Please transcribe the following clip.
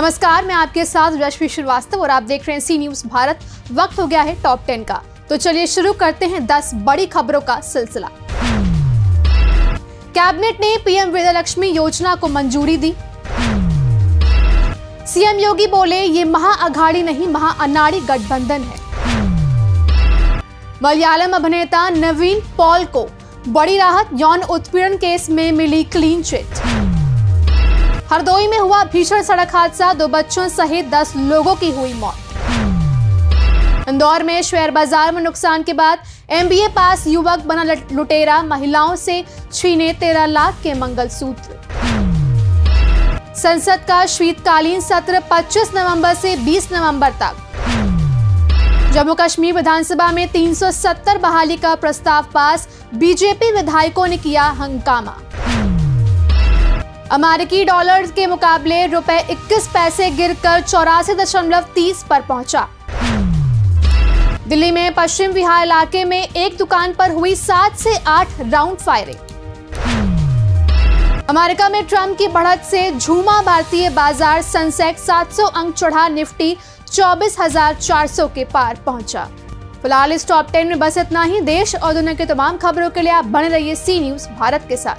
नमस्कार, मैं आपके साथ रश्मि श्रीवास्तव और आप देख रहे हैं सी न्यूज़ भारत। वक्त हो गया है टॉप टेन का। तो चलिए शुरू करते हैं दस बड़ी खबरों का सिलसिला। कैबिनेट ने पीएम विजयलक्ष्मी योजना को मंजूरी दी। सीएम योगी बोले, ये महाअघाड़ी नहीं महाअनाड़ी गठबंधन है। मलयालम अभिनेता नवीन पॉल को, बड़ी राहत यौन उत्पीड़न केस में मिली क्लीन चिट। हरदोई में हुआ भीषण सड़क हादसा। दो बच्चों सहित दस लोगों की हुई मौत। इंदौर में शेयर बाज़ार में नुकसान के बाद एमबीए पास युवक बना लुटेरा। महिलाओं से छीने तेरह लाख के मंगलसूत्र। संसद का शीतकालीन सत्र 25 नवंबर से 20 नवंबर तक। जम्मू कश्मीर विधानसभा में 370 बहाली का प्रस्ताव पास। बीजेपी विधायकों ने किया हंगामा। अमेरिकी डॉलर के मुकाबले रुपए 21 पैसे गिरकर चौरासी दशमलव तीस पर पहुँचा। दिल्ली में पश्चिम विहार इलाके में एक दुकान पर हुई सात से आठ राउंड फायरिंग। अमेरिका में ट्रंप की बढ़त से झूमा भारतीय बाज़ार सेंसेक्स 700 अंक चढ़ा निफ्टी 24,400 के पार पहुँचा। फ़िलहाल इस टॉप टेन में बस इतना ही। देश और दुनिया की तमाम खबरों के लिए आप बने रहिए सी न्यूज़ भारत के साथ।